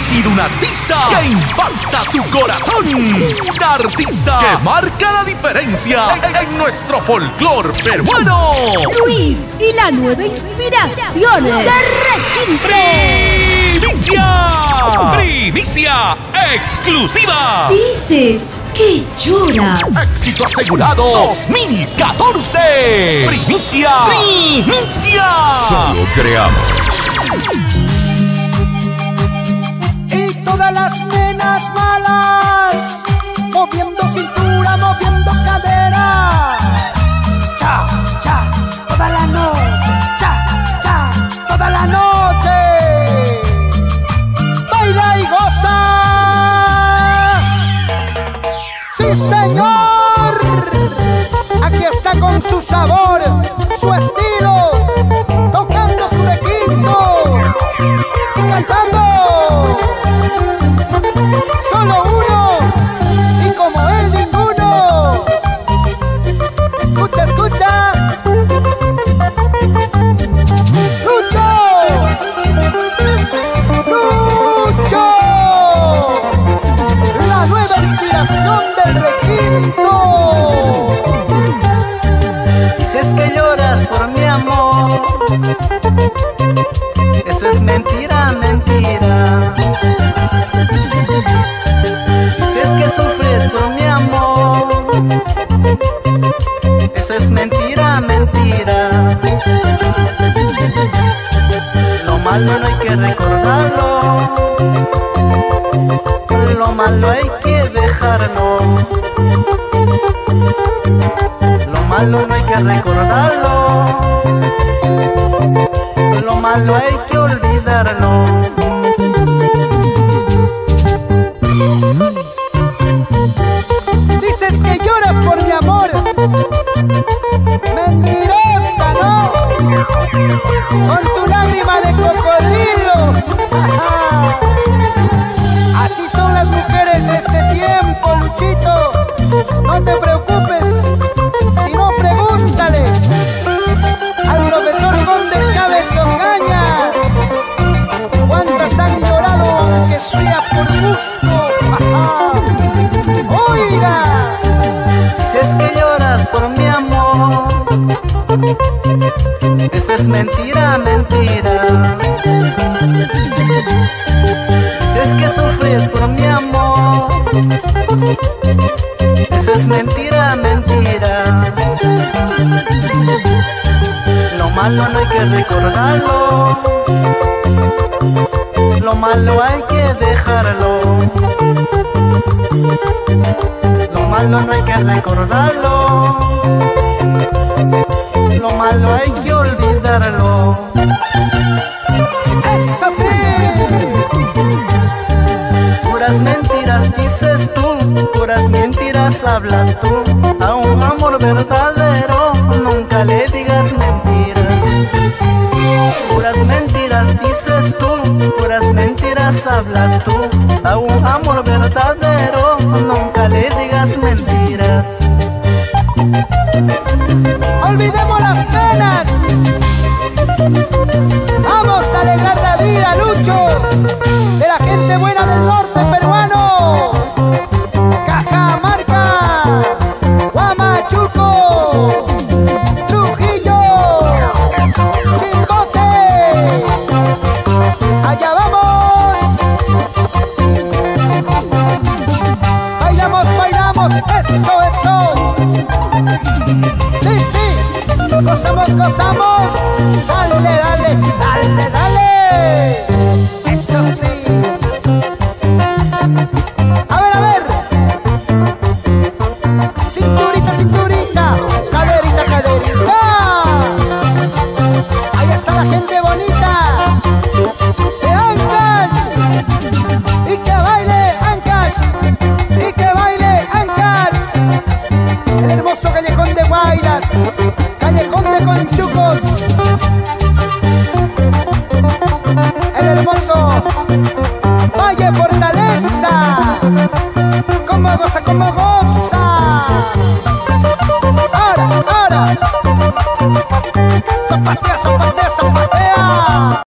nacido un artista que impacta tu corazón. Un artista que marca la diferencia en, nuestro folclor peruano. Luis y la nueva inspiración de Requinto. ¡Primicia! ¡Primicia! ¡Exclusiva! Dices que lloras. Éxito asegurado 2014. Primicia. Primicia. Solo creamos. Las nenas malas, moviendo cintura, moviendo cadera. Cha, cha, toda la noche, cha, cha, toda la noche. Baila y goza. Sí, señor. Aquí está con su sabor, su estilo, que lloras por mi amor. Eso es mentira, mentira. Eso es mentira, mentira. Lo malo no hay que recordarlo. Lo malo hay que dejarlo. Lo malo no que recordarlo. Lo malo hay que olvidarlo. con tu lágrima de cocodrilo. Así son las mujeres de este tiempo, Luchito. Es mentira, mentira. Si es que sufres por mi amor, eso es mentira, mentira. Lo malo no hay que recordarlo, lo malo hay que dejarlo. Lo malo no hay que recordarlo lo malo hay que olvidarlo. Es así. Puras mentiras dices tú, puras mentiras hablas tú. A un amor verdadero nunca le digas mentiras. Puras mentiras dices tú, puras mentiras hablas tú. A un amor verdadero nunca le digas mentiras. Lucho, de goza como goza.